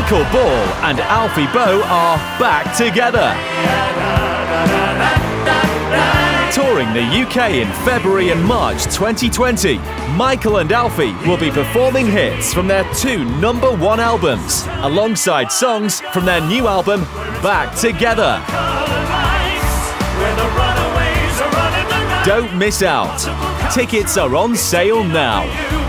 Michael Ball and Alfie Boe are back together. Touring the UK in February and March 2020, Michael and Alfie will be performing hits from their two number one albums, alongside songs from their new album, Back Together. Don't miss out. Tickets are on sale now.